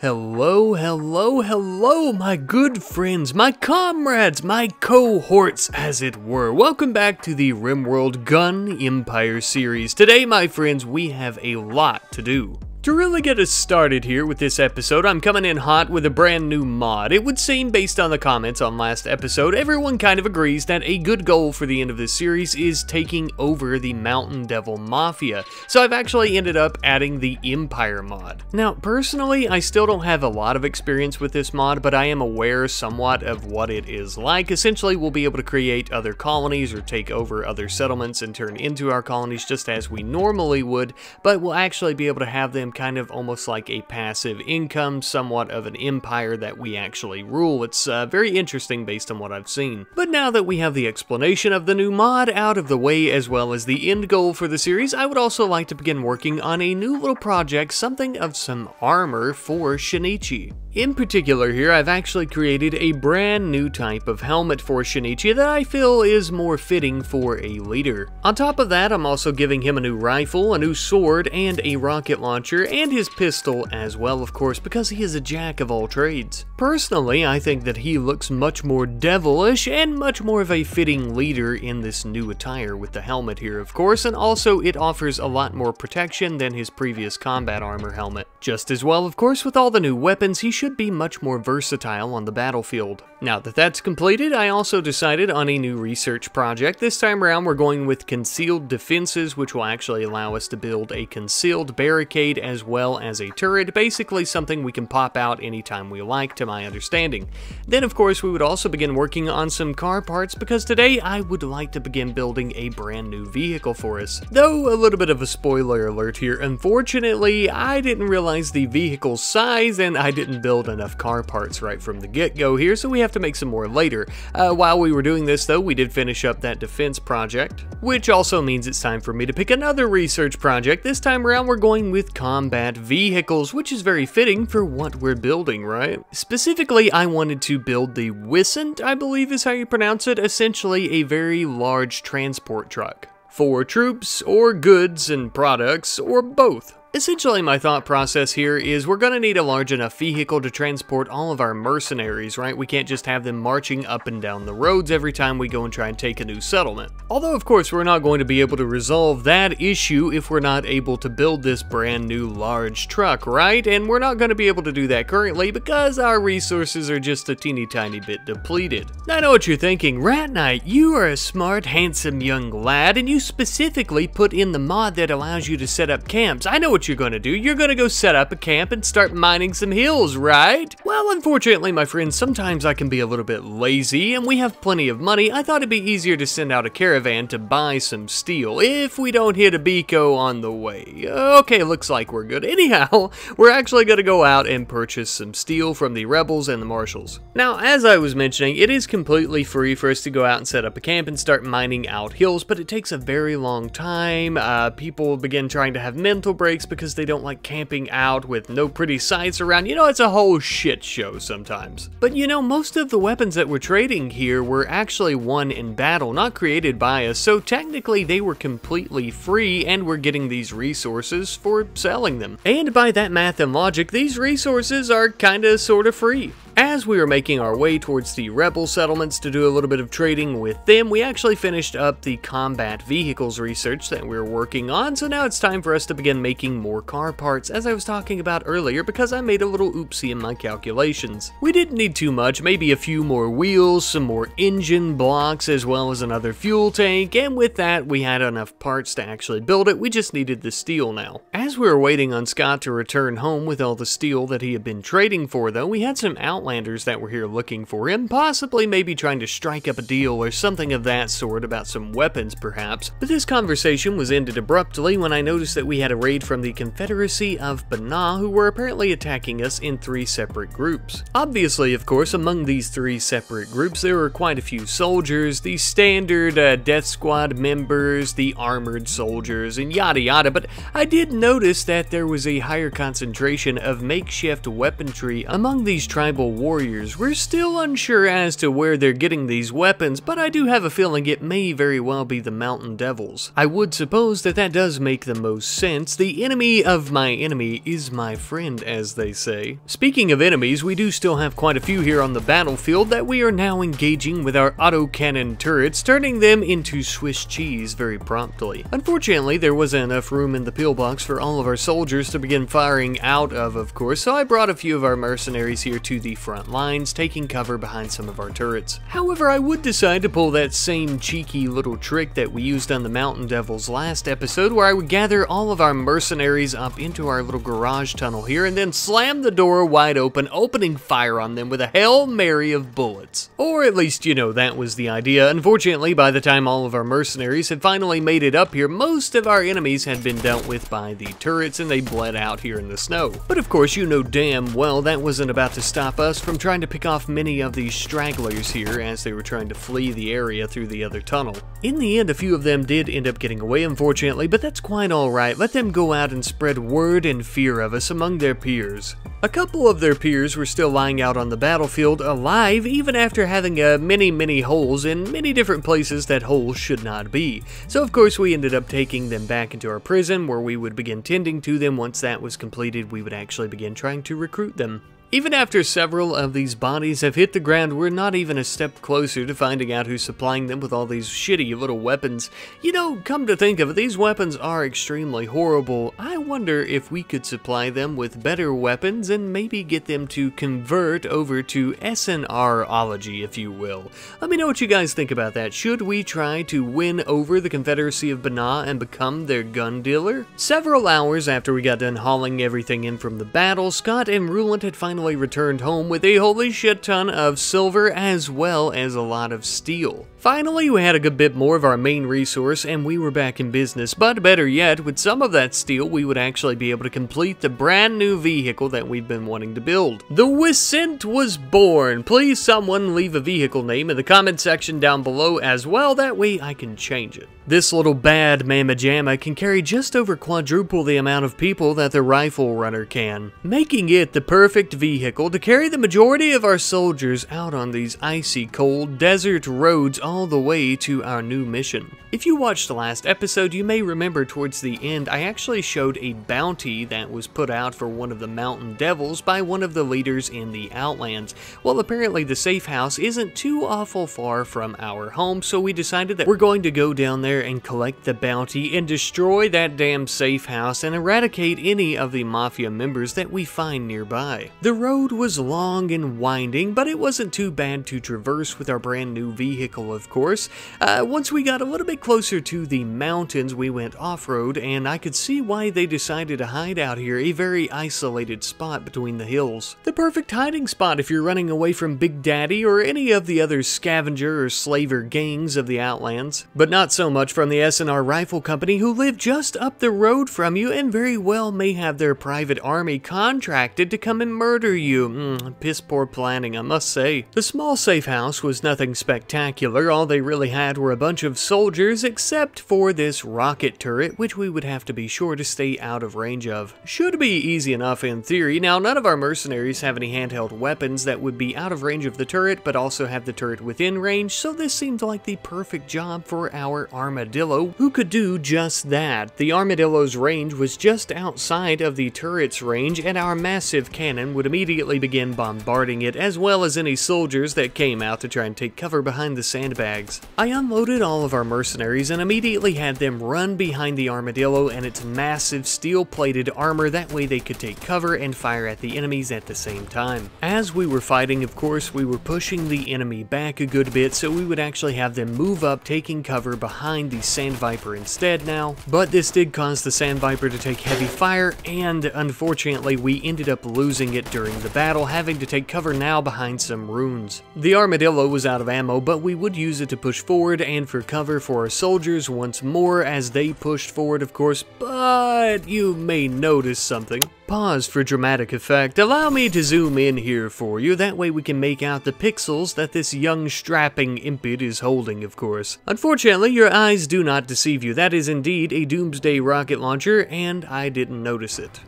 Hello, hello, hello, my good friends, my comrades, my cohorts, as it were. Welcome back to the RimWorld Gun Empire series. Today, my friends, we have a lot to do. To really get us started here with this episode, I'm coming in hot with a brand new mod. It would seem, based on the comments on last episode, everyone kind of agrees that a good goal for the end of this series is taking over the Mountain Devil Mafia. So I've actually ended up adding the Empire mod. Now, personally, I still don't have a lot of experience with this mod, but I am aware somewhat of what it is like. Essentially, we'll be able to create other colonies or take over other settlements and turn into our colonies just as we normally would, but we'll actually be able to have them kind of almost like a passive income, somewhat of an empire that we actually rule. It's uh, very interesting based on what I've seen. But now that we have the explanation of the new mod out of the way as well as the end goal for the series, I would also like to begin working on a new little project, something of some armor for Shinichi. In particular here, I've actually created a brand new type of helmet for Shinichi that I feel is more fitting for a leader. On top of that, I'm also giving him a new rifle, a new sword, and a rocket launcher, and his pistol as well, of course, because he is a jack of all trades. Personally, I think that he looks much more devilish and much more of a fitting leader in this new attire with the helmet here, of course, and also it offers a lot more protection than his previous combat armor helmet. Just as well, of course, with all the new weapons, he should be much more versatile on the battlefield. Now that that's completed, I also decided on a new research project. This time around, we're going with concealed defenses, which will actually allow us to build a concealed barricade as well as a turret, basically something we can pop out anytime we like, to my understanding. Then, of course, we would also begin working on some car parts, because today I would like to begin building a brand new vehicle for us. Though, a little bit of a spoiler alert here, unfortunately, I didn't realize the vehicle's size, and I didn't build enough car parts right from the get-go here, so we have to make some more later. Uh, while we were doing this though, we did finish up that defense project, which also means it's time for me to pick another research project. This time around we're going with combat vehicles, which is very fitting for what we're building, right? Specifically, I wanted to build the Wisent, I believe is how you pronounce it, essentially a very large transport truck. For troops, or goods and products, or both. Essentially, my thought process here is we're going to need a large enough vehicle to transport all of our mercenaries, right? We can't just have them marching up and down the roads every time we go and try and take a new settlement. Although, of course, we're not going to be able to resolve that issue if we're not able to build this brand new large truck, right? And we're not going to be able to do that currently because our resources are just a teeny tiny bit depleted. I know what you're thinking, Rat Knight, you are a smart, handsome young lad, and you specifically put in the mod that allows you to set up camps. I know what what you're gonna do. You're gonna go set up a camp and start mining some hills, right? Well, unfortunately, my friends, sometimes I can be a little bit lazy, and we have plenty of money. I thought it'd be easier to send out a caravan to buy some steel, if we don't hit a Biko on the way. Okay, looks like we're good. Anyhow, we're actually gonna go out and purchase some steel from the rebels and the marshals. Now, as I was mentioning, it is completely free for us to go out and set up a camp and start mining out hills, but it takes a very long time. Uh, people begin trying to have mental breaks because they don't like camping out with no pretty sights around. You know, it's a whole shit show sometimes. But you know, most of the weapons that we're trading here were actually won in battle, not created by us, so technically they were completely free and we're getting these resources for selling them. And by that math and logic, these resources are kinda sorta free. As we were making our way towards the rebel settlements to do a little bit of trading with them, we actually finished up the combat vehicles research that we were working on, so now it's time for us to begin making more car parts, as I was talking about earlier, because I made a little oopsie in my calculations. We didn't need too much, maybe a few more wheels, some more engine blocks, as well as another fuel tank, and with that, we had enough parts to actually build it, we just needed the steel now. As we were waiting on Scott to return home with all the steel that he had been trading for, though, we had some out Outlanders that were here looking for him, possibly maybe trying to strike up a deal or something of that sort about some weapons perhaps. But this conversation was ended abruptly when I noticed that we had a raid from the Confederacy of Bana who were apparently attacking us in three separate groups. Obviously, of course, among these three separate groups there were quite a few soldiers, the standard uh, death squad members, the armored soldiers, and yada yada, but I did notice that there was a higher concentration of makeshift weaponry among these tribal war warriors. We're still unsure as to where they're getting these weapons, but I do have a feeling it may very well be the Mountain Devils. I would suppose that that does make the most sense. The enemy of my enemy is my friend, as they say. Speaking of enemies, we do still have quite a few here on the battlefield that we are now engaging with our autocannon turrets, turning them into Swiss cheese very promptly. Unfortunately, there wasn't enough room in the pillbox for all of our soldiers to begin firing out of, of course, so I brought a few of our mercenaries here to the front lines, taking cover behind some of our turrets. However, I would decide to pull that same cheeky little trick that we used on the Mountain Devils last episode, where I would gather all of our mercenaries up into our little garage tunnel here and then slam the door wide open, opening fire on them with a Hail Mary of bullets. Or at least, you know, that was the idea. Unfortunately, by the time all of our mercenaries had finally made it up here, most of our enemies had been dealt with by the turrets and they bled out here in the snow. But of course, you know damn well that wasn't about to stop us from trying to pick off many of these stragglers here as they were trying to flee the area through the other tunnel. In the end, a few of them did end up getting away, unfortunately, but that's quite alright. Let them go out and spread word and fear of us among their peers. A couple of their peers were still lying out on the battlefield alive even after having uh, many many holes in many different places that holes should not be. So of course we ended up taking them back into our prison where we would begin tending to them once that was completed we would actually begin trying to recruit them. Even after several of these bodies have hit the ground, we're not even a step closer to finding out who's supplying them with all these shitty little weapons. You know, come to think of it, these weapons are extremely horrible. I wonder if we could supply them with better weapons and maybe get them to convert over to SNR-ology, if you will. Let me know what you guys think about that. Should we try to win over the Confederacy of Banah and become their gun dealer? Several hours after we got done hauling everything in from the battle, Scott and Ruland had finally returned home with a holy shit ton of silver as well as a lot of steel. Finally, we had a good bit more of our main resource and we were back in business, but better yet, with some of that steel, we would actually be able to complete the brand new vehicle that we've been wanting to build. The Wisent was born. Please someone leave a vehicle name in the comment section down below as well, that way I can change it. This little bad mamma jamma can carry just over quadruple the amount of people that the rifle runner can, making it the perfect vehicle to carry the majority of our soldiers out on these icy cold desert roads all the way to our new mission. If you watched the last episode, you may remember towards the end I actually showed a bounty that was put out for one of the mountain devils by one of the leaders in the Outlands. Well, apparently the safe house isn't too awful far from our home, so we decided that we're going to go down there and collect the bounty and destroy that damn safe house and eradicate any of the mafia members that we find nearby. The road was long and winding, but it wasn't too bad to traverse with our brand new vehicle, of course. Uh, once we got a little bit closer to the mountains, we went off-road, and I could see why they decided to hide out here, a very isolated spot between the hills. The perfect hiding spot if you're running away from Big Daddy or any of the other scavenger or slaver gangs of the Outlands. But not so much from the S&R Rifle Company, who live just up the road from you and very well may have their private army contracted to come and murder you. Mm, piss poor planning, I must say. The small safe house was nothing spectacular, all they really had were a bunch of soldiers except for this rocket turret, which we would have to be sure to stay out of range of. Should be easy enough in theory. Now, none of our mercenaries have any handheld weapons that would be out of range of the turret, but also have the turret within range, so this seemed like the perfect job for our armadillo, who could do just that. The armadillo's range was just outside of the turret's range, and our massive cannon would immediately begin bombarding it, as well as any soldiers that came out to try and take cover behind the sandbags. I unloaded all of our mercenaries and immediately had them run behind the armadillo and its massive steel-plated armor, that way they could take cover and fire at the enemies at the same time. As we were fighting, of course, we were pushing the enemy back a good bit, so we would actually have them move up, taking cover behind the Sand Viper instead now, but this did cause the Sand Viper to take heavy fire, and unfortunately we ended up losing it during the battle, having to take cover now behind some runes. The Armadillo was out of ammo, but we would use it to push forward and for cover for our soldiers once more as they pushed forward, of course, but you may notice something. Pause for dramatic effect. Allow me to zoom in here for you, that way we can make out the pixels that this young strapping impid is holding, of course. Unfortunately, your eyes do not deceive you. That is indeed a Doomsday rocket launcher, and I didn't notice it.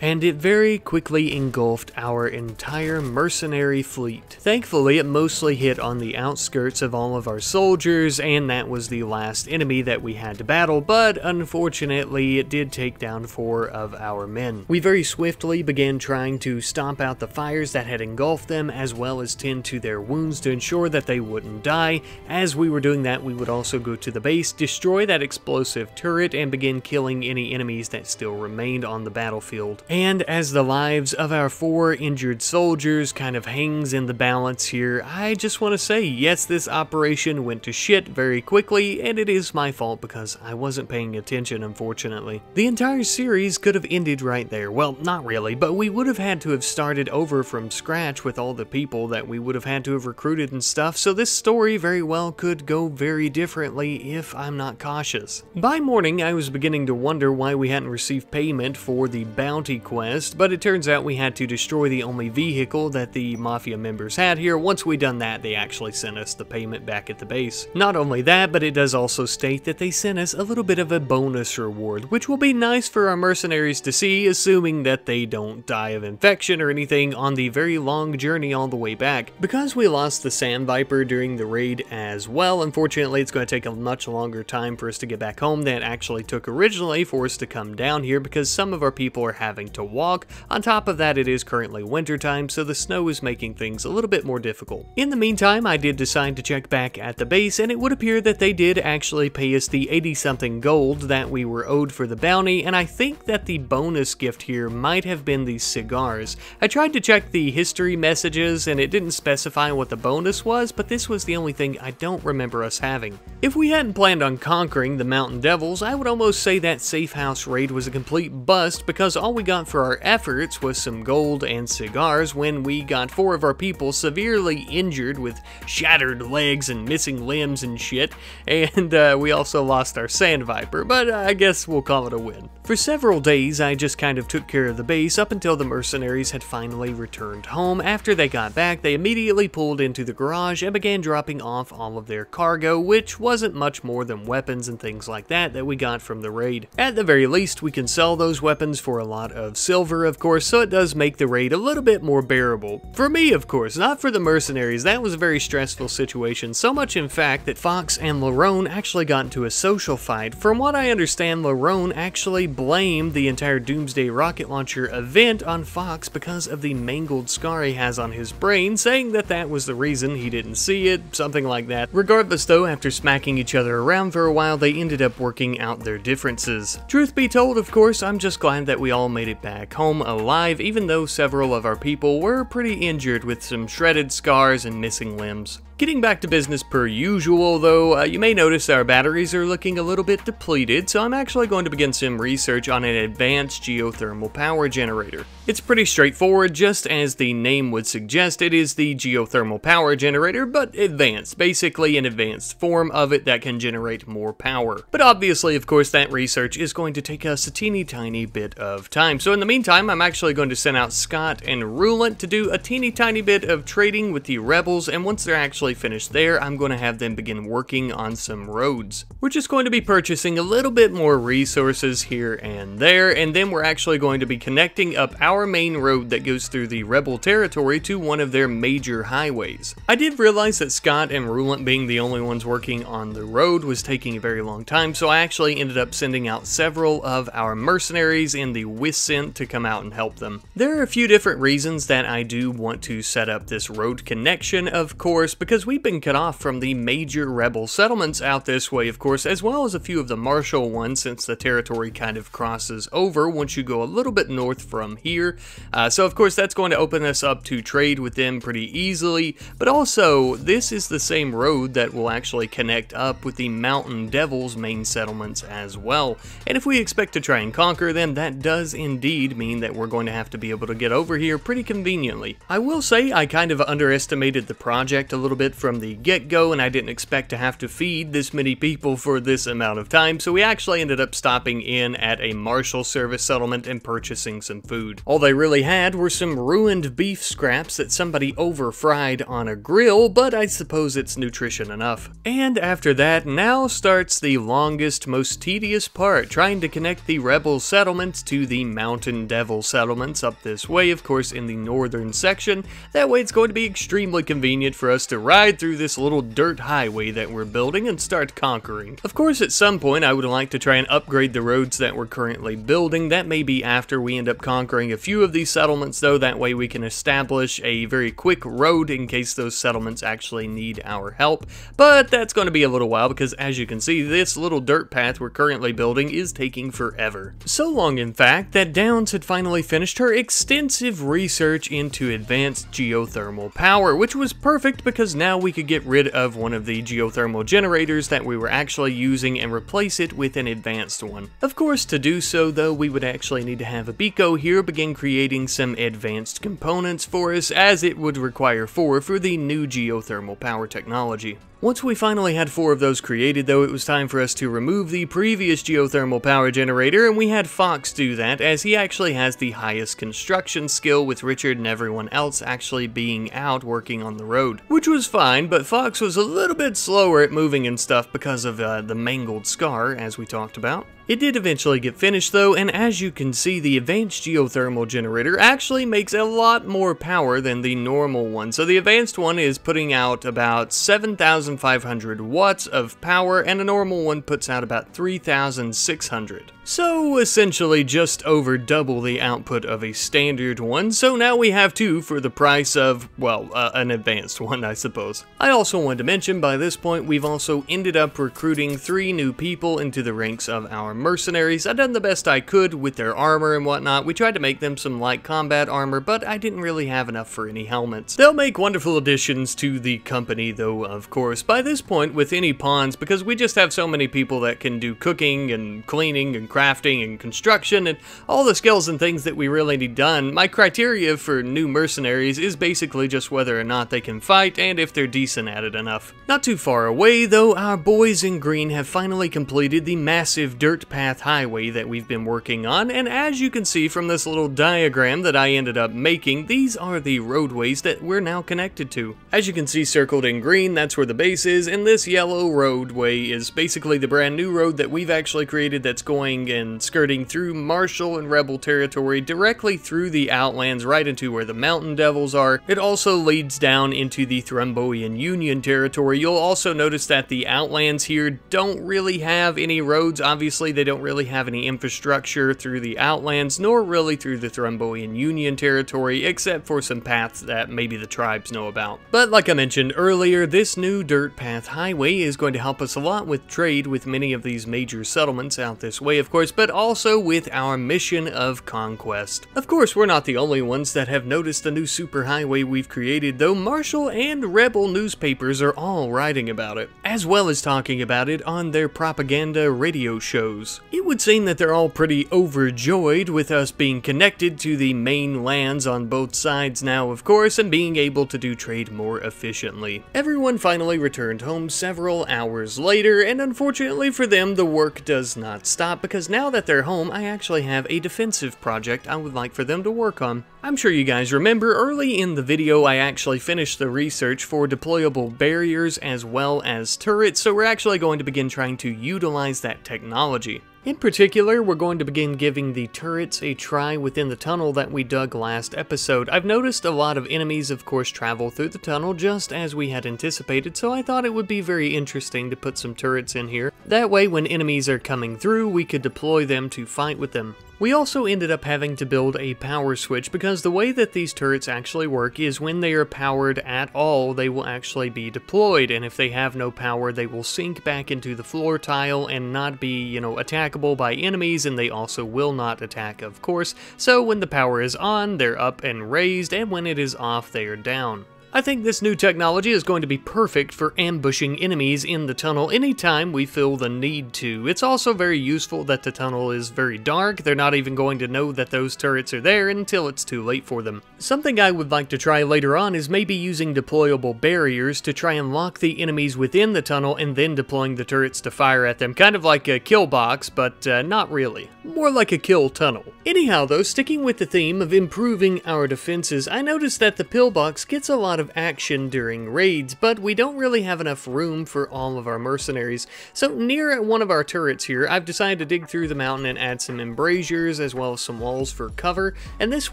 And it very quickly engulfed our entire mercenary fleet. Thankfully, it mostly hit on the outskirts of all of our soldiers, and that was the last enemy that we had to battle, but unfortunately, it did take down four of our men. We very swiftly began trying to stomp out the fires that had engulfed them, as well as tend to their wounds to ensure that they wouldn't die. As we were doing that, we would also go to the base, destroy that explosive turret, and begin killing any enemies that still remained on the battlefield. And as the lives of our four injured soldiers kind of hangs in the balance here, I just want to say, yes, this operation went to shit very quickly, and it is my fault because I wasn't paying attention, unfortunately. The entire series could have ended right there. Well, not really, but we would have had to have started over from scratch with all the people that we would have had to have recruited and stuff, so this story very well could go very differently if I'm not cautious. By morning, I was beginning to wonder why we hadn't received payment for the bounty quest, but it turns out we had to destroy the only vehicle that the Mafia members had here. Once we done that, they actually sent us the payment back at the base. Not only that, but it does also state that they sent us a little bit of a bonus reward, which will be nice for our mercenaries to see, assuming that they don't die of infection or anything on the very long journey all the way back. Because we lost the Sand Viper during the raid as well, unfortunately it's going to take a much longer time for us to get back home than it actually took originally for us to come down here because some of our people are having to walk. On top of that, it is currently wintertime, so the snow is making things a little bit more difficult. In the meantime, I did decide to check back at the base, and it would appear that they did actually pay us the 80 something gold that we were owed for the bounty, and I think that the bonus gift here might have been these cigars. I tried to check the history messages, and it didn't specify what the bonus was, but this was the only thing I don't remember us having. If we hadn't planned on conquering the Mountain Devils, I would almost say that Safe House raid was a complete bust because all we got for our efforts was some gold and cigars when we got four of our people severely injured with shattered legs and missing limbs and shit, and uh, we also lost our Sand Viper, but I guess we'll call it a win. For several days, I just kind of took care of the base up until the mercenaries had finally returned home. After they got back, they immediately pulled into the garage and began dropping off all of their cargo, which wasn't much more than weapons and things like that that we got from the raid. At the very least, we can sell those weapons for a lot of silver, of course, so it does make the raid a little bit more bearable. For me, of course, not for the mercenaries. That was a very stressful situation, so much in fact that Fox and Larone actually got into a social fight. From what I understand, Larone actually blamed the entire Doomsday rocket launcher event on Fox because of the mangled scar he has on his brain, saying that that was the reason he didn't see it, something like that. Regardless though, after smacking each other around for a while, they ended up working out their differences. Truth be told, of course, I'm just glad that we all made it back home alive, even though several of our people were pretty injured with some shredded scars and missing limbs. Getting back to business per usual, though, uh, you may notice our batteries are looking a little bit depleted, so I'm actually going to begin some research on an advanced geothermal power generator. It's pretty straightforward, just as the name would suggest, it is the geothermal power generator, but advanced, basically an advanced form of it that can generate more power. But obviously, of course, that research is going to take us a teeny tiny bit of time. So in the meantime, I'm actually going to send out Scott and Rulant to do a teeny tiny bit of trading with the rebels, and once they're actually finished there, I'm going to have them begin working on some roads. We're just going to be purchasing a little bit more resources here and there, and then we're actually going to be connecting up our main road that goes through the rebel territory to one of their major highways. I did realize that Scott and Rulant being the only ones working on the road was taking a very long time, so I actually ended up sending out several of our mercenaries in the Wisent to come out and help them. There are a few different reasons that I do want to set up this road connection, of course, because we've been cut off from the major rebel settlements out this way, of course, as well as a few of the martial ones since the territory kind of crosses over once you go a little bit north from here. Uh, so, of course, that's going to open us up to trade with them pretty easily, but also, this is the same road that will actually connect up with the Mountain Devils main settlements as well. And if we expect to try and conquer them, that does indeed mean that we're going to have to be able to get over here pretty conveniently. I will say I kind of underestimated the project a little bit it from the get-go, and I didn't expect to have to feed this many people for this amount of time, so we actually ended up stopping in at a Marshal Service settlement and purchasing some food. All they really had were some ruined beef scraps that somebody over-fried on a grill, but I suppose it's nutrition enough. And after that, now starts the longest, most tedious part, trying to connect the rebel settlements to the mountain devil settlements up this way, of course in the northern section. That way it's going to be extremely convenient for us to ride through this little dirt highway that we're building and start conquering. Of course at some point I would like to try and upgrade the roads that we're currently building. That may be after we end up conquering a few of these settlements though, that way we can establish a very quick road in case those settlements actually need our help. But that's going to be a little while because as you can see, this little dirt path we're currently building is taking forever. So long in fact that Downs had finally finished her extensive research into advanced geothermal power, which was perfect because now we could get rid of one of the geothermal generators that we were actually using and replace it with an advanced one. Of course, to do so though, we would actually need to have a Abiko here begin creating some advanced components for us as it would require four for the new geothermal power technology. Once we finally had four of those created though, it was time for us to remove the previous geothermal power generator and we had Fox do that as he actually has the highest construction skill with Richard and everyone else actually being out working on the road. Which was fine, but Fox was a little bit slower at moving and stuff because of uh, the mangled scar as we talked about. It did eventually get finished though, and as you can see, the advanced geothermal generator actually makes a lot more power than the normal one. So the advanced one is putting out about 7,500 watts of power, and a normal one puts out about 3,600. So essentially just over double the output of a standard one, so now we have two for the price of, well, uh, an advanced one I suppose. I also wanted to mention by this point we've also ended up recruiting three new people into the ranks of our mercenaries. I've done the best I could with their armor and whatnot. We tried to make them some light combat armor, but I didn't really have enough for any helmets. They'll make wonderful additions to the company though, of course, by this point with any pawns, because we just have so many people that can do cooking and cleaning and crafting and construction and all the skills and things that we really need done. My criteria for new mercenaries is basically just whether or not they can fight and if they're decent at it enough. Not too far away though, our boys in green have finally completed the massive dirt path highway that we've been working on, and as you can see from this little diagram that I ended up making, these are the roadways that we're now connected to. As you can see circled in green, that's where the base is, and this yellow roadway is basically the brand new road that we've actually created that's going and skirting through Marshal and Rebel territory directly through the Outlands right into where the Mountain Devils are. It also leads down into the Thrumboian Union territory. You'll also notice that the Outlands here don't really have any roads. Obviously, they don't really have any infrastructure through the Outlands, nor really through the Thrumboian Union territory, except for some paths that maybe the tribes know about. But like I mentioned earlier, this new dirt path highway is going to help us a lot with trade with many of these major settlements out this way, of course, but also with our mission of conquest. Of course, we're not the only ones that have noticed the new superhighway we've created, though Marshal and Rebel newspapers are all writing about it, as well as talking about it on their propaganda radio shows. It would seem that they're all pretty overjoyed with us being connected to the main lands on both sides now, of course, and being able to do trade more efficiently. Everyone finally returned home several hours later, and unfortunately for them, the work does not stop because now that they're home, I actually have a defensive project I would like for them to work on. I'm sure you guys remember early in the video I actually finished the research for deployable barriers as well as turrets, so we're actually going to begin trying to utilize that technology. In particular, we're going to begin giving the turrets a try within the tunnel that we dug last episode. I've noticed a lot of enemies, of course, travel through the tunnel just as we had anticipated, so I thought it would be very interesting to put some turrets in here. That way, when enemies are coming through, we could deploy them to fight with them. We also ended up having to build a power switch because the way that these turrets actually work is when they are powered at all, they will actually be deployed, and if they have no power, they will sink back into the floor tile and not be, you know, attackable by enemies, and they also will not attack, of course. So when the power is on, they're up and raised, and when it is off, they are down. I think this new technology is going to be perfect for ambushing enemies in the tunnel anytime we feel the need to. It's also very useful that the tunnel is very dark. They're not even going to know that those turrets are there until it's too late for them. Something I would like to try later on is maybe using deployable barriers to try and lock the enemies within the tunnel and then deploying the turrets to fire at them. Kind of like a kill box, but uh, not really. More like a kill tunnel. Anyhow though, sticking with the theme of improving our defenses, I noticed that the pillbox gets a lot of action during raids, but we don't really have enough room for all of our mercenaries. So near one of our turrets here, I've decided to dig through the mountain and add some embrasures as well as some walls for cover, and this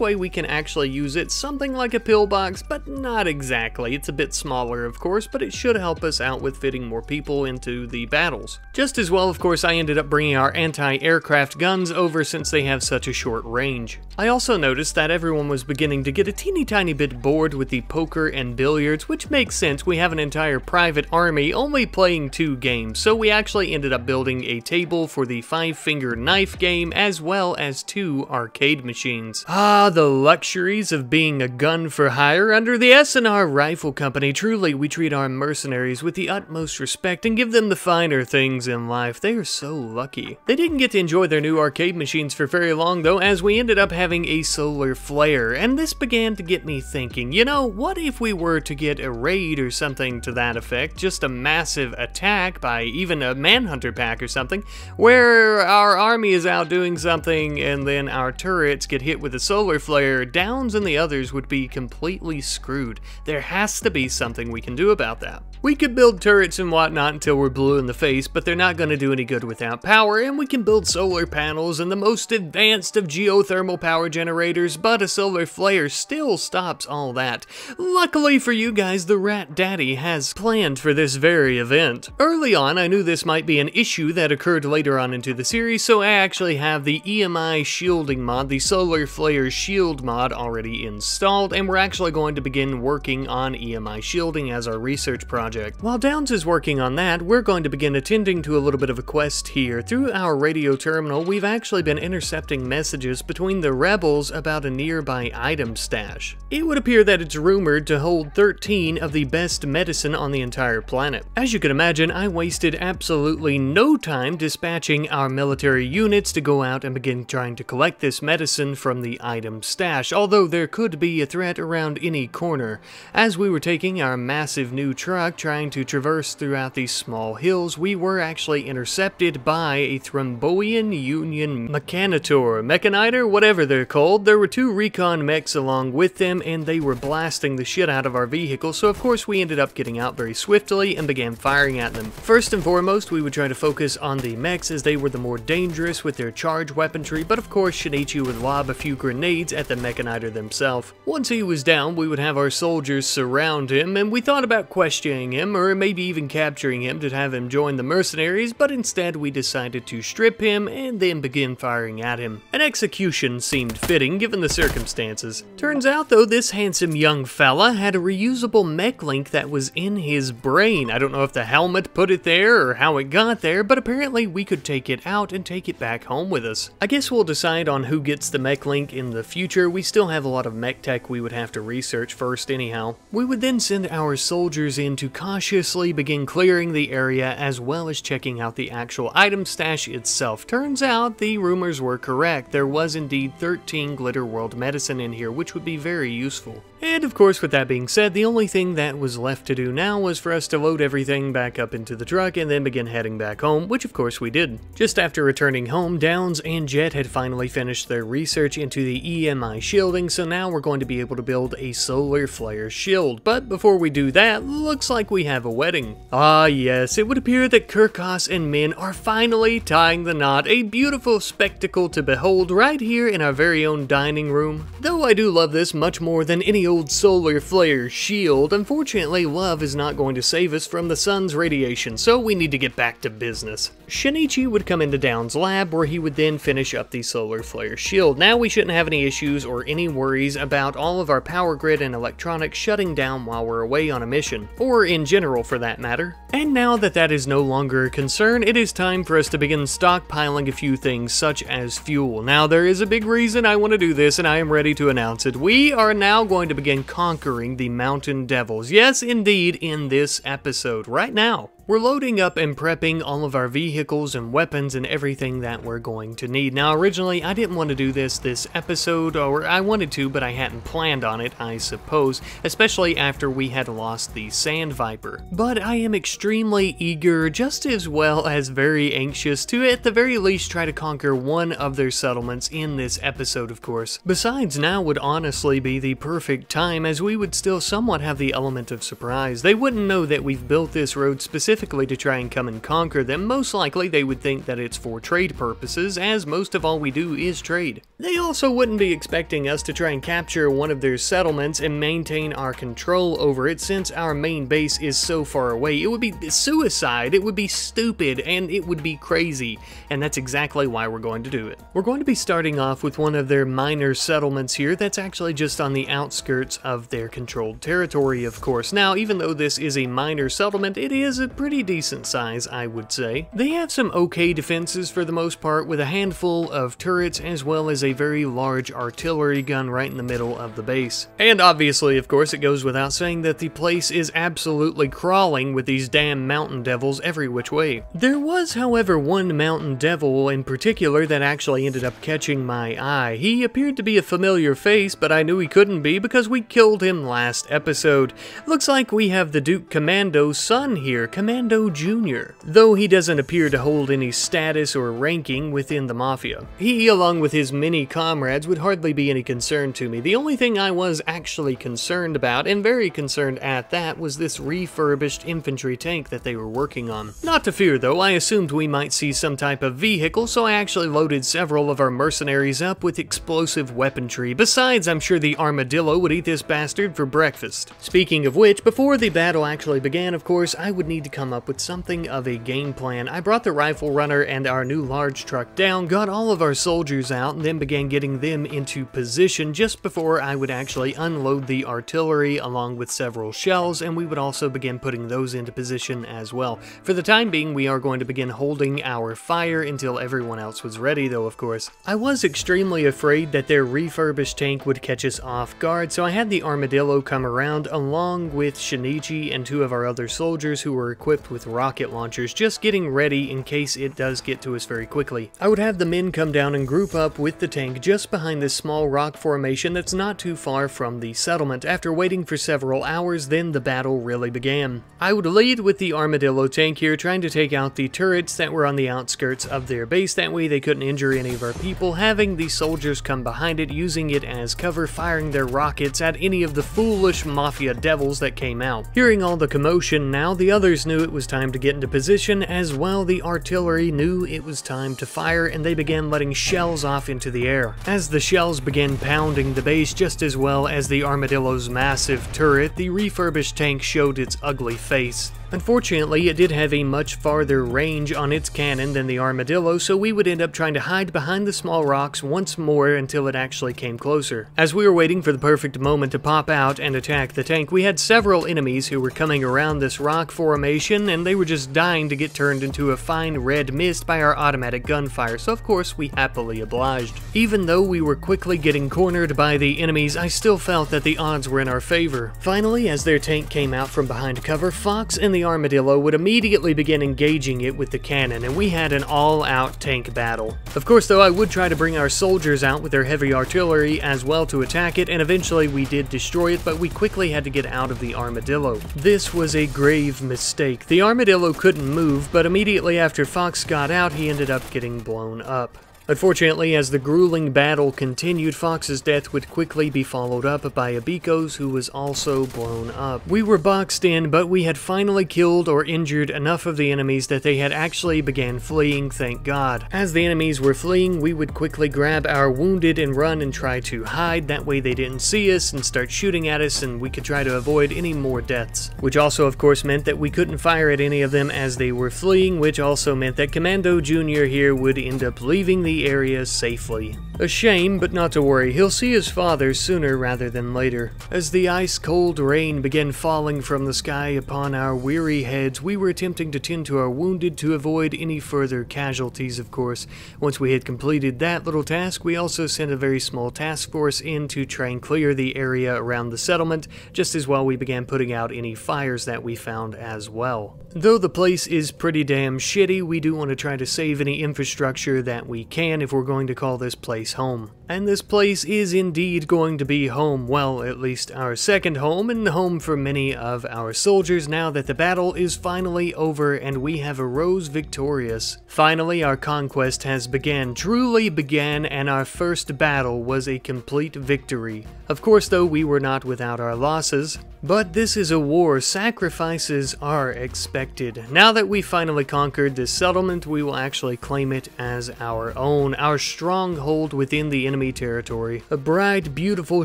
way we can actually use it something like a pillbox, but not exactly. It's a bit smaller, of course, but it should help us out with fitting more people into the battles. Just as well, of course, I ended up bringing our anti-aircraft guns over since they have such a short range. I also noticed that everyone was beginning to get a teeny tiny bit bored with the poker and billiards, which makes sense. We have an entire private army only playing two games, so we actually ended up building a table for the five-finger knife game as well as two arcade machines. Ah, the luxuries of being a gun for hire under the S&R Rifle Company. Truly, we treat our mercenaries with the utmost respect and give them the finer things in life. They are so lucky. They didn't get to enjoy their new arcade machines for very long though, as we ended up having a solar flare, and this began to get me thinking, you know, what if we were to get a raid or something to that effect, just a massive attack by even a manhunter pack or something, where our army is out doing something and then our turrets get hit with a solar flare, Downs and the others would be completely screwed. There has to be something we can do about that. We could build turrets and whatnot until we're blue in the face, but they're not going to do any good without power, and we can build solar panels and the most advanced of geothermal power generators, but a solar flare still stops all that. Luckily for you guys, the Rat Daddy has planned for this very event. Early on, I knew this might be an issue that occurred later on into the series, so I actually have the EMI shielding mod, the solar flare shield mod already installed, and we're actually going to begin working on EMI shielding as our research project project. While Downs is working on that, we're going to begin attending to a little bit of a quest here. Through our radio terminal, we've actually been intercepting messages between the rebels about a nearby item stash. It would appear that it's rumored to hold 13 of the best medicine on the entire planet. As you can imagine, I wasted absolutely no time dispatching our military units to go out and begin trying to collect this medicine from the item stash, although there could be a threat around any corner. As we were taking our massive new truck trying to traverse throughout these small hills, we were actually intercepted by a Thrumboian Union Mechanator, Mechaniter, whatever they're called. There were two recon mechs along with them, and they were blasting the shit out of our vehicle, so of course we ended up getting out very swiftly and began firing at them. First and foremost, we would try to focus on the mechs as they were the more dangerous with their charge weaponry, but of course Shinichi would lob a few grenades at the Mechaniter themselves. Once he was down, we would have our soldiers surround him, and we thought about questioning him, or maybe even capturing him to have him join the mercenaries, but instead we decided to strip him and then begin firing at him. An execution seemed fitting given the circumstances. Turns out though, this handsome young fella had a reusable mech link that was in his brain. I don't know if the helmet put it there or how it got there, but apparently we could take it out and take it back home with us. I guess we'll decide on who gets the mech link in the future. We still have a lot of mech tech we would have to research first anyhow. We would then send our soldiers in to cautiously begin clearing the area as well as checking out the actual item stash itself. Turns out the rumors were correct. There was indeed 13 Glitter World medicine in here, which would be very useful. And of course, with that being said, the only thing that was left to do now was for us to load everything back up into the truck and then begin heading back home, which of course we did. Just after returning home, Downs and Jet had finally finished their research into the EMI shielding, so now we're going to be able to build a solar flare shield. But before we do that, looks like we have a wedding. Ah yes, it would appear that Kirkos and Min are finally tying the knot, a beautiful spectacle to behold right here in our very own dining room. Though I do love this much more than any old solar flare shield, unfortunately love is not going to save us from the sun's radiation, so we need to get back to business. Shinichi would come into Down's lab where he would then finish up the solar flare shield. Now we shouldn't have any issues or any worries about all of our power grid and electronics shutting down while we're away on a mission, or in general for that matter. And now that that is no longer a concern, it is time for us to begin stockpiling a few things such as fuel. Now there is a big reason I want to do this and I am ready to announce it. We are now going to begin conquering the Mountain Devils. Yes, indeed, in this episode, right now. We're loading up and prepping all of our vehicles and weapons and everything that we're going to need. Now, originally, I didn't want to do this this episode, or I wanted to, but I hadn't planned on it, I suppose, especially after we had lost the Sand Viper. But I am extremely eager, just as well as very anxious, to at the very least try to conquer one of their settlements in this episode, of course. Besides, now would honestly be the perfect time, as we would still somewhat have the element of surprise. They wouldn't know that we've built this road specifically specifically to try and come and conquer them, most likely they would think that it's for trade purposes, as most of all we do is trade. They also wouldn't be expecting us to try and capture one of their settlements and maintain our control over it since our main base is so far away. It would be suicide, it would be stupid, and it would be crazy, and that's exactly why we're going to do it. We're going to be starting off with one of their minor settlements here that's actually just on the outskirts of their controlled territory, of course. Now, even though this is a minor settlement, it is a pretty decent size, I would say. They have some okay defenses for the most part, with a handful of turrets as well as a very large artillery gun right in the middle of the base. And obviously, of course, it goes without saying that the place is absolutely crawling with these damn mountain devils every which way. There was, however, one mountain devil in particular that actually ended up catching my eye. He appeared to be a familiar face, but I knew he couldn't be because we killed him last episode. Looks like we have the Duke Commando's son here, Commando Jr., though he doesn't appear to hold any status or ranking within the Mafia. He, along with his many comrades, would hardly be any concern to me. The only thing I was actually concerned about, and very concerned at that, was this refurbished infantry tank that they were working on. Not to fear though, I assumed we might see some type of vehicle, so I actually loaded several of our mercenaries up with explosive weaponry. Besides, I'm sure the armadillo would eat this bastard for breakfast. Speaking of which, before the battle actually began, of course, I would need to come up with something of a game plan. I brought the rifle runner and our new large truck down, got all of our soldiers out, and then began getting them into position just before I would actually unload the artillery along with several shells, and we would also begin putting those into position as well. For the time being, we are going to begin holding our fire until everyone else was ready, though, of course. I was extremely afraid that their refurbished tank would catch us off guard, so I had the armadillo come around along with Shinichi and two of our other soldiers who were equipped with rocket launchers, just getting ready in case it does get to us very quickly. I would have the men come down and group up with the tank just behind this small rock formation that's not too far from the settlement. After waiting for several hours, then the battle really began. I would lead with the Armadillo tank here, trying to take out the turrets that were on the outskirts of their base. That way they couldn't injure any of our people, having the soldiers come behind it, using it as cover, firing their rockets at any of the foolish Mafia devils that came out. Hearing all the commotion now, the others knew it was time to get into position, as well the artillery knew it was time to fire, and they began letting shells off into the air. As the shells began pounding the base just as well as the Armadillo's massive turret, the refurbished tank showed its ugly face. Unfortunately, it did have a much farther range on its cannon than the Armadillo, so we would end up trying to hide behind the small rocks once more until it actually came closer. As we were waiting for the perfect moment to pop out and attack the tank, we had several enemies who were coming around this rock formation, and they were just dying to get turned into a fine red mist by our automatic gunfire, so of course we happily obliged. Even though we were quickly getting cornered by the enemies, I still felt that the odds were in our favor. Finally, as their tank came out from behind cover, Fox and the Armadillo would immediately begin engaging it with the cannon, and we had an all-out tank battle. Of course, though, I would try to bring our soldiers out with their heavy artillery as well to attack it, and eventually we did destroy it, but we quickly had to get out of the Armadillo. This was a grave mistake. The Armadillo couldn't move, but immediately after Fox got out, he ended up getting blown up. Unfortunately, as the grueling battle continued, Fox's death would quickly be followed up by Abiko's, who was also blown up. We were boxed in, but we had finally killed or injured enough of the enemies that they had actually began fleeing, thank God. As the enemies were fleeing, we would quickly grab our wounded and run and try to hide, that way they didn't see us and start shooting at us and we could try to avoid any more deaths. Which also of course meant that we couldn't fire at any of them as they were fleeing, which also meant that Commando Jr. here would end up leaving the area safely. A shame, but not to worry, he'll see his father sooner rather than later. As the ice-cold rain began falling from the sky upon our weary heads, we were attempting to tend to our wounded to avoid any further casualties, of course. Once we had completed that little task, we also sent a very small task force in to try and clear the area around the settlement, just as well we began putting out any fires that we found as well. Though the place is pretty damn shitty, we do want to try to save any infrastructure that we can if we're going to call this place place home. And this place is indeed going to be home, well, at least our second home, and the home for many of our soldiers now that the battle is finally over and we have arose victorious. Finally, our conquest has began, truly began, and our first battle was a complete victory. Of course, though, we were not without our losses. But this is a war, sacrifices are expected. Now that we finally conquered this settlement, we will actually claim it as our own, our stronghold within the enemy territory. A bright, beautiful,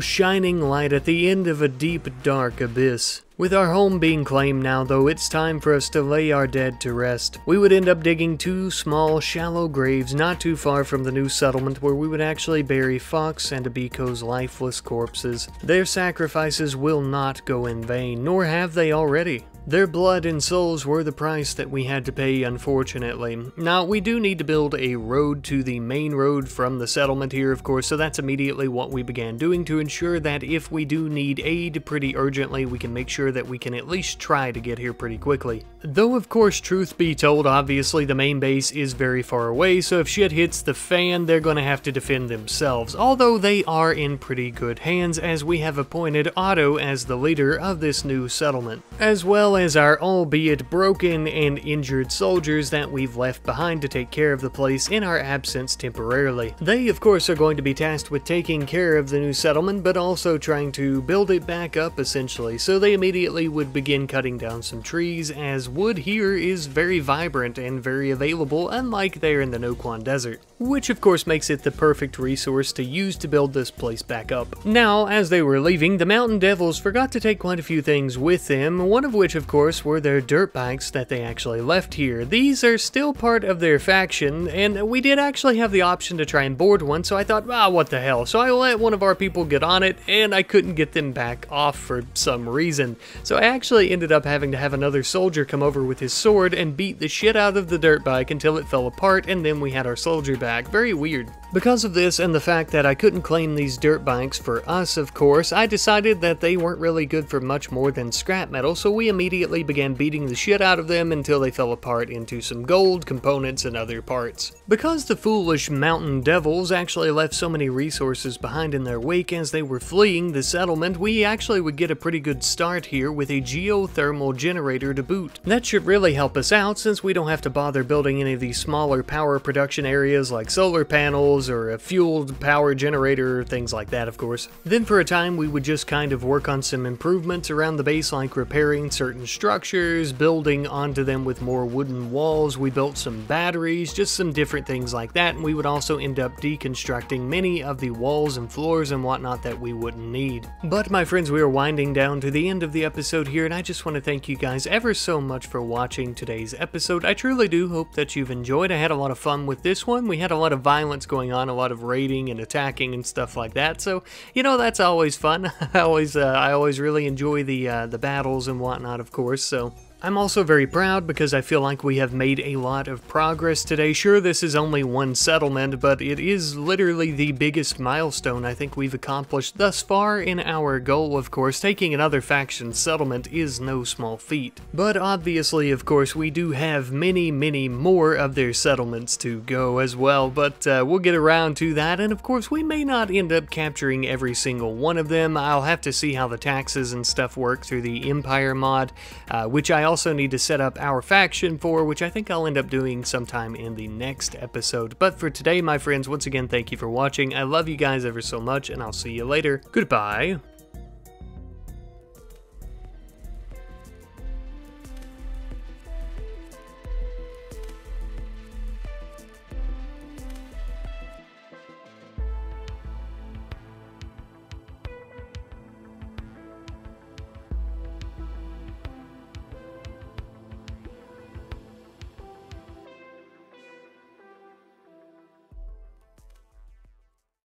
shining light at the end of a deep, dark abyss. With our home being claimed now, though, it's time for us to lay our dead to rest. We would end up digging two small, shallow graves not too far from the new settlement where we would actually bury Fox and Abiko's lifeless corpses. Their sacrifices will not go in vain, nor have they already. Their blood and souls were the price that we had to pay, unfortunately. Now, we do need to build a road to the main road from the settlement here, of course, so that's immediately what we began doing to ensure that if we do need aid pretty urgently, we can make sure that we can at least try to get here pretty quickly. Though, of course, truth be told, obviously the main base is very far away, so if shit hits the fan, they're to have to defend themselves, although they are in pretty good hands as we have appointed Otto as the leader of this new settlement, as well as our albeit broken and injured soldiers that we've left behind to take care of the place in our absence temporarily. They, of course, are going to be tasked with taking care of the new settlement, but also trying to build it back up, essentially, so they immediately would begin cutting down some trees, as wood here is very vibrant and very available, unlike there in the Noquan Desert which of course makes it the perfect resource to use to build this place back up. Now, as they were leaving, the Mountain Devils forgot to take quite a few things with them, one of which of course were their dirt bikes that they actually left here. These are still part of their faction, and we did actually have the option to try and board one, so I thought, ah, what the hell. So I let one of our people get on it, and I couldn't get them back off for some reason. So I actually ended up having to have another soldier come over with his sword and beat the shit out of the dirt bike until it fell apart, and then we had our soldier back. Very weird. Because of this and the fact that I couldn't claim these dirt bikes for us, of course, I decided that they weren't really good for much more than scrap metal, so we immediately began beating the shit out of them until they fell apart into some gold, components, and other parts. Because the foolish mountain devils actually left so many resources behind in their wake as they were fleeing the settlement, we actually would get a pretty good start here with a geothermal generator to boot. That should really help us out since we don't have to bother building any of these smaller power production areas like solar panels, or a fueled power generator, things like that of course. Then for a time we would just kind of work on some improvements around the base like repairing certain structures, building onto them with more wooden walls, we built some batteries, just some different things like that, and we would also end up deconstructing many of the walls and floors and whatnot that we wouldn't need. But my friends, we are winding down to the end of the episode here, and I just want to thank you guys ever so much for watching today's episode. I truly do hope that you've enjoyed. I had a lot of fun with this one. We had a lot of violence going on, a lot of raiding and attacking and stuff like that. So, you know, that's always fun. I always, uh, I always really enjoy the uh, the battles and whatnot, of course. So, I'm also very proud because I feel like we have made a lot of progress today. Sure, this is only one settlement, but it is literally the biggest milestone I think we've accomplished thus far in our goal, of course. Taking another faction settlement is no small feat. But obviously, of course, we do have many, many more of their settlements to go as well, but uh, we'll get around to that, and of course, we may not end up capturing every single one of them. I'll have to see how the taxes and stuff work through the Empire mod, uh, which I also also need to set up our faction for, which I think I'll end up doing sometime in the next episode. But for today, my friends, once again, thank you for watching. I love you guys ever so much, and I'll see you later. Goodbye.